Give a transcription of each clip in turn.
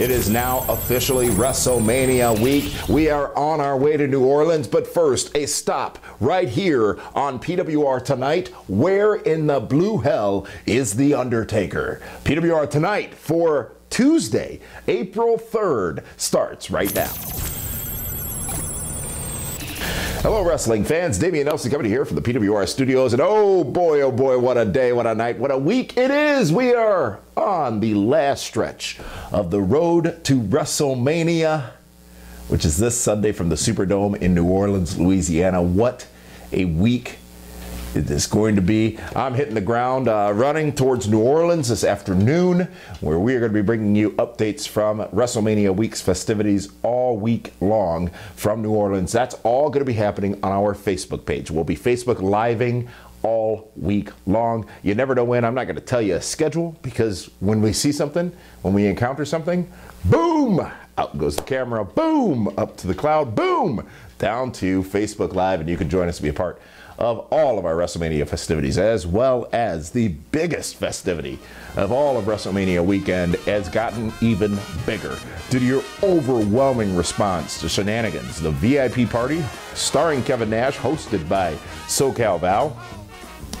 It is now officially WrestleMania week. We are on our way to New Orleans, but first, a stop right here on PWR Tonight. Where in the blue hell is The Undertaker? PWR Tonight for Tuesday, April 3rd, starts right now. Hello, wrestling fans. Damian Nelson coming here from the PWR studios. And oh boy, oh boy, what a day, what a night, what a week it is. We are on the last stretch of the road to WrestleMania, which is this Sunday from the Superdome in New Orleans, Louisiana. What a week it is going to be. I'm hitting the ground uh, running towards New Orleans this afternoon, where we are going to be bringing you updates from WrestleMania week's festivities all week long from New Orleans. That's all going to be happening on our Facebook page. We'll be Facebook living all week long. You never know when. I'm not going to tell you a schedule because when we see something, when we encounter something, boom, out goes the camera, boom, up to the cloud, boom, down to Facebook Live, and you can join us to be a part of all of our WrestleMania festivities, as well as the biggest festivity of all of WrestleMania weekend has gotten even bigger due to your overwhelming response to Shenanigans, the VIP party starring Kevin Nash, hosted by SoCal Val,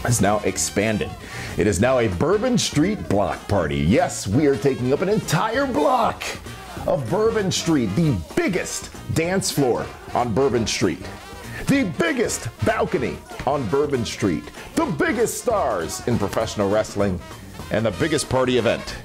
has now expanded. It is now a Bourbon Street block party. Yes, we are taking up an entire block of Bourbon Street, the biggest dance floor on Bourbon Street the biggest balcony on Bourbon Street, the biggest stars in professional wrestling, and the biggest party event.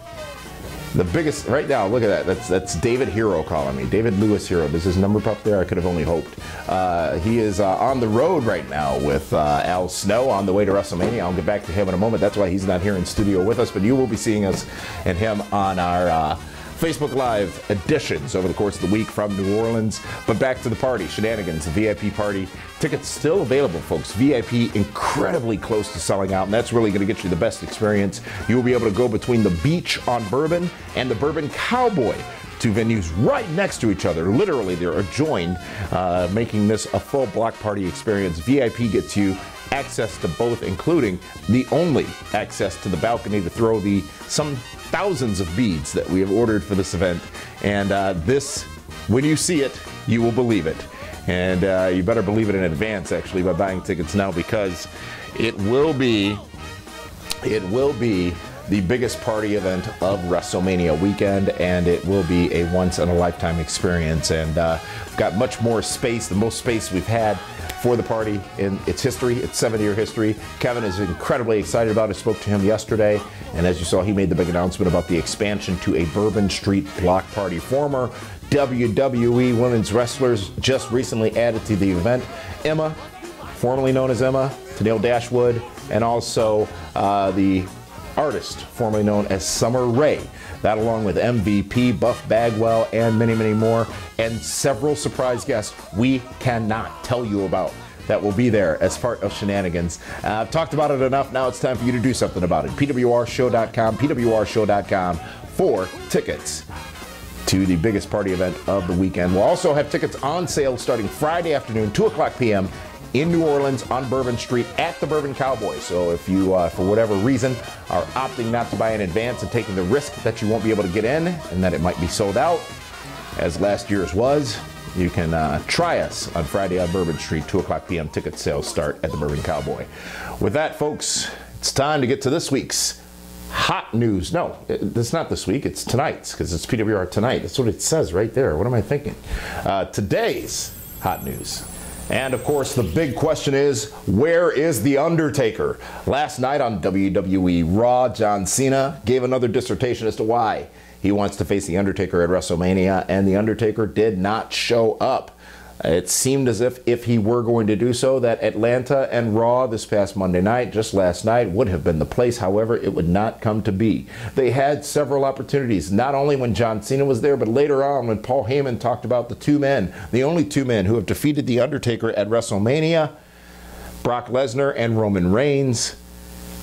The biggest, right now, look at that. That's that's David Hero calling me. David Lewis Hero. Does his number up there? I could have only hoped. Uh, he is uh, on the road right now with uh, Al Snow on the way to WrestleMania. I'll get back to him in a moment. That's why he's not here in studio with us, but you will be seeing us and him on our uh, Facebook Live editions over the course of the week from New Orleans. But back to the party, Shenanigans, the VIP party. Tickets still available, folks. VIP incredibly close to selling out, and that's really going to get you the best experience. You will be able to go between the beach on Bourbon and the Bourbon Cowboy two venues right next to each other. Literally, they're adjoined, uh, making this a full block party experience. VIP gets you access to both, including the only access to the balcony to throw the some thousands of beads that we have ordered for this event. And uh, this, when you see it, you will believe it. And uh, you better believe it in advance, actually, by buying tickets now because it will be, it will be the biggest party event of WrestleMania weekend, and it will be a once in a lifetime experience. And uh, we've got much more space, the most space we've had for the party in its history, its seven year history. Kevin is incredibly excited about it. I spoke to him yesterday, and as you saw, he made the big announcement about the expansion to a Bourbon Street block party. Former WWE women's wrestlers just recently added to the event. Emma, formerly known as Emma, Tenille Dashwood, and also uh, the artist formerly known as Summer Rae. That, along with MVP, Buff Bagwell, and many, many more, and several surprise guests we cannot tell you about that will be there as part of Shenanigans. Uh, I've talked about it enough. Now it's time for you to do something about it. PWRshow.com, PWRshow.com for tickets to the biggest party event of the weekend. We'll also have tickets on sale starting Friday afternoon, 2 o'clock p.m in New Orleans on Bourbon Street at the Bourbon Cowboy. So if you, uh, for whatever reason, are opting not to buy in advance and taking the risk that you won't be able to get in and that it might be sold out, as last year's was, you can uh, try us on Friday on Bourbon Street, 2 o'clock p.m. Ticket sales start at the Bourbon Cowboy. With that, folks, it's time to get to this week's hot news. No, it's not this week. It's tonight's because it's PWR tonight. That's what it says right there. What am I thinking? Uh, today's hot news. And of course, the big question is where is The Undertaker? Last night on WWE Raw, John Cena gave another dissertation as to why he wants to face The Undertaker at WrestleMania, and The Undertaker did not show up. Uh, it seemed as if, if he were going to do so, that Atlanta and Raw this past Monday night, just last night, would have been the place. However, it would not come to be. They had several opportunities, not only when John Cena was there, but later on when Paul Heyman talked about the two men, the only two men who have defeated The Undertaker at WrestleMania Brock Lesnar and Roman Reigns.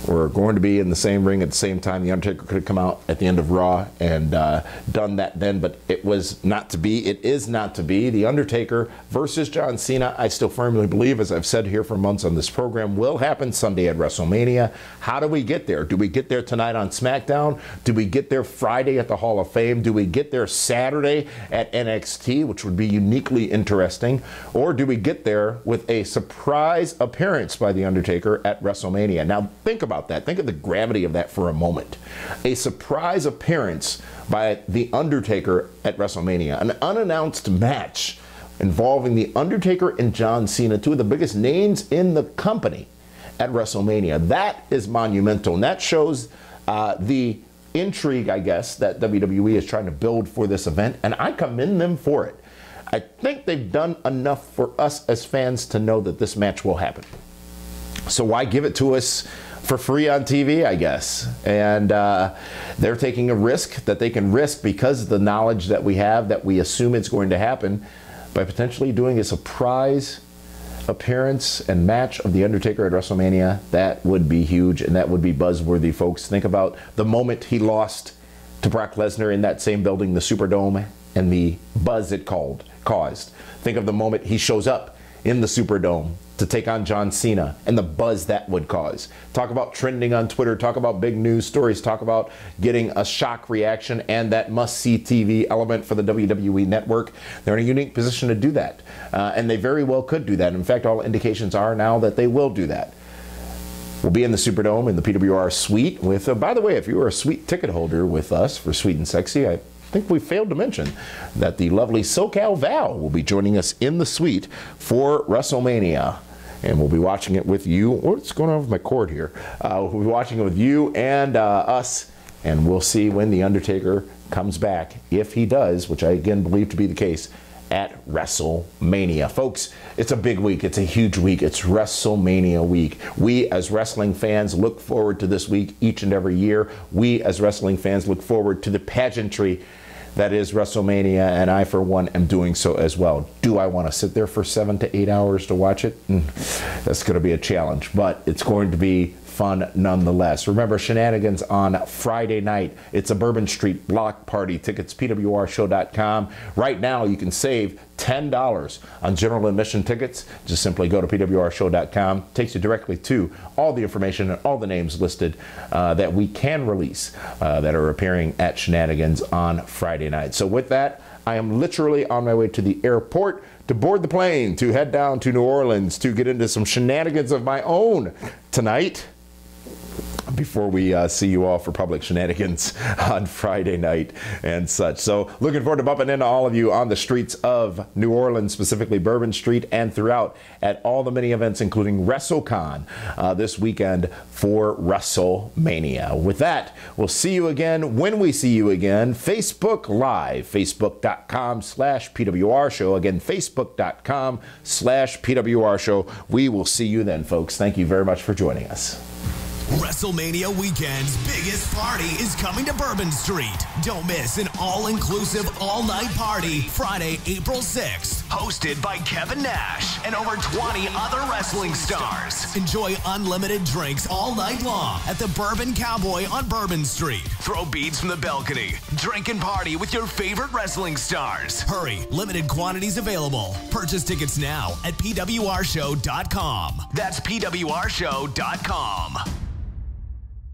Were going to be in the same ring at the same time. The Undertaker could have come out at the end of Raw and uh, done that then, but it was not to be. It is not to be. The Undertaker versus John Cena, I still firmly believe, as I've said here for months on this program, will happen Sunday at WrestleMania. How do we get there? Do we get there tonight on SmackDown? Do we get there Friday at the Hall of Fame? Do we get there Saturday at NXT, which would be uniquely interesting? Or do we get there with a surprise appearance by The Undertaker at WrestleMania? Now, think about that. Think of the gravity of that for a moment. A surprise appearance by The Undertaker at WrestleMania, an unannounced match involving The Undertaker and John Cena, two of the biggest names in the company at WrestleMania. That is monumental, and that shows uh, the intrigue, I guess, that WWE is trying to build for this event, and I commend them for it. I think they've done enough for us as fans to know that this match will happen. So why give it to us for free on TV, I guess? And uh, they're taking a risk that they can risk because of the knowledge that we have that we assume it's going to happen by potentially doing a surprise appearance and match of The Undertaker at WrestleMania. That would be huge and that would be buzzworthy, folks. Think about the moment he lost to Brock Lesnar in that same building, the Superdome, and the buzz it called caused. Think of the moment he shows up in the Superdome to take on John Cena and the buzz that would cause. Talk about trending on Twitter, talk about big news stories, talk about getting a shock reaction and that must see TV element for the WWE network. They're in a unique position to do that. Uh, and they very well could do that. In fact, all indications are now that they will do that. We'll be in the Superdome in the PWR suite with, uh, by the way, if you are a suite ticket holder with us for Sweet and Sexy, I think we failed to mention that the lovely SoCal Val will be joining us in the suite for WrestleMania. And we'll be watching it with you. What's going on with my cord here? Uh, we'll be watching it with you and uh, us, and we'll see when The Undertaker comes back, if he does, which I again believe to be the case, at WrestleMania. Folks, it's a big week. It's a huge week. It's WrestleMania week. We, as wrestling fans, look forward to this week each and every year. We, as wrestling fans, look forward to the pageantry that is WrestleMania, and I, for one, am doing so as well. Do I want to sit there for seven to eight hours to watch it? Mm, that's going to be a challenge, but it's going to be fun nonetheless. Remember, shenanigans on Friday night. It's a Bourbon Street block party. Tickets, pwrshow.com. Right now, you can save $10 on general admission tickets. Just simply go to pwrshow.com. Takes you directly to all the information and all the names listed uh, that we can release uh, that are appearing at Shenanigans on Friday night. So with that, I am literally on my way to the airport to board the plane to head down to New Orleans to get into some shenanigans of my own tonight before we uh, see you all for public shenanigans on Friday night and such. So, looking forward to bumping into all of you on the streets of New Orleans, specifically Bourbon Street, and throughout at all the many events, including WrestleCon uh, this weekend for WrestleMania. With that, we'll see you again when we see you again. Facebook Live, facebook.com slash PWR Show. Again, facebook.com slash PWR Show. We will see you then, folks. Thank you very much for joining us. WrestleMania weekend's biggest party is coming to Bourbon Street. Don't miss an all inclusive, all night party Friday, April 6th. Hosted by Kevin Nash and over 20 other wrestling stars. Enjoy unlimited drinks all night long at the Bourbon Cowboy on Bourbon Street. Throw beads from the balcony. Drink and party with your favorite wrestling stars. Hurry, limited quantities available. Purchase tickets now at PWRshow.com. That's PWRshow.com.